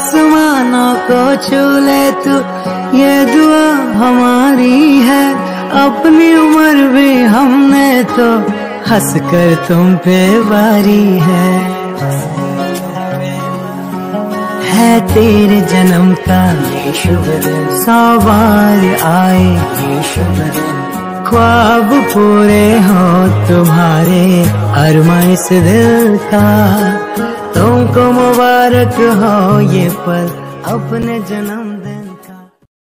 आसमानों को छू ले तू। ये दुआ हमारी है, अपनी उम्र भी हमने तो हंस कर तुम पे वारी है। है तेरे जन्म का सौ बार आए, ख्वाब पूरे हो तुम्हारे अरमा इस दिल का। तुमको मुबारक हो ये पल अपने जन्म